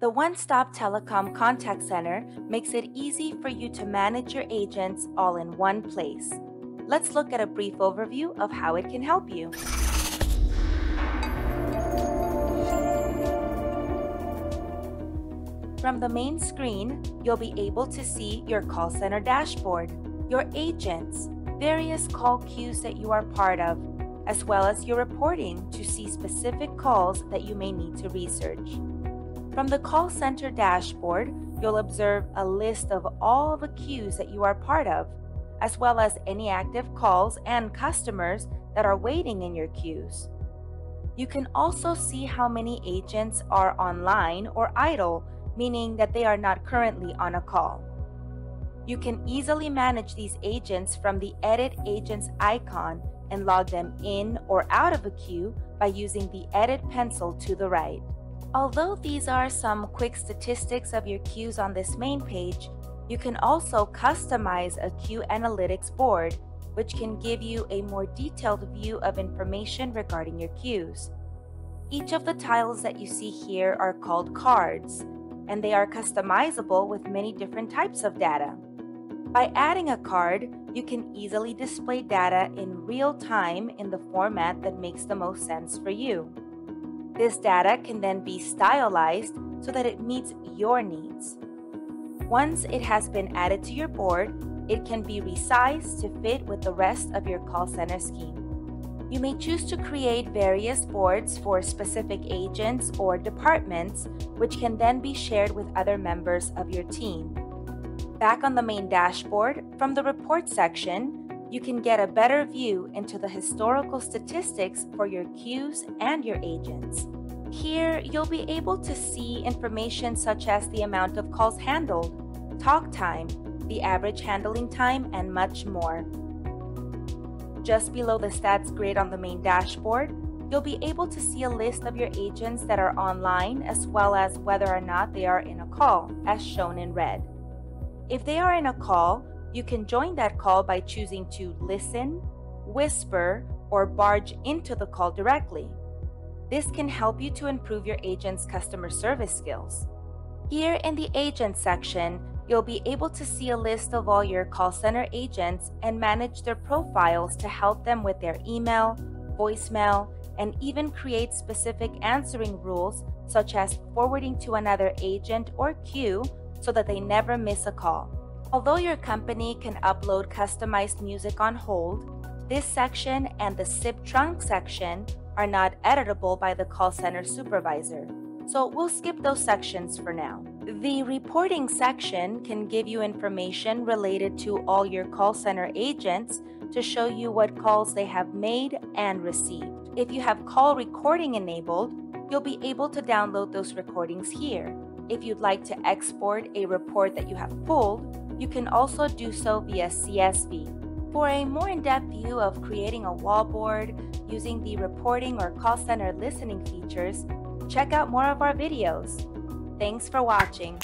The One Stop Telecom Contact Center makes it easy for you to manage your agents all in one place. Let's look at a brief overview of how it can help you. From the main screen, you'll be able to see your call center dashboard, your agents, various call queues that you are part of, as well as your reporting to see specific calls that you may need to research. From the call center dashboard, you'll observe a list of all the queues that you are part of, as well as any active calls and customers that are waiting in your queues. You can also see how many agents are online or idle meaning that they are not currently on a call. You can easily manage these agents from the Edit Agents icon and log them in or out of a queue by using the Edit pencil to the right. Although these are some quick statistics of your queues on this main page, you can also customize a queue analytics board, which can give you a more detailed view of information regarding your queues. Each of the tiles that you see here are called cards, and they are customizable with many different types of data. By adding a card, you can easily display data in real time in the format that makes the most sense for you. This data can then be stylized so that it meets your needs. Once it has been added to your board, it can be resized to fit with the rest of your call center scheme. You may choose to create various boards for specific agents or departments, which can then be shared with other members of your team. Back on the main dashboard, from the report section, you can get a better view into the historical statistics for your queues and your agents. Here, you'll be able to see information such as the amount of calls handled, talk time, the average handling time, and much more. Just below the stats grid on the main dashboard, you'll be able to see a list of your agents that are online as well as whether or not they are in a call, as shown in red. If they are in a call, you can join that call by choosing to listen, whisper, or barge into the call directly. This can help you to improve your agent's customer service skills. Here in the Agent section, you'll be able to see a list of all your call center agents and manage their profiles to help them with their email, voicemail, and even create specific answering rules such as forwarding to another agent or queue so that they never miss a call. Although your company can upload customized music on hold, this section and the SIP trunk section are not editable by the call center supervisor so we'll skip those sections for now. The reporting section can give you information related to all your call center agents to show you what calls they have made and received. If you have call recording enabled, you'll be able to download those recordings here. If you'd like to export a report that you have pulled, you can also do so via CSV. For a more in-depth view of creating a wallboard using the reporting or call center listening features, check out more of our videos. Thanks for watching.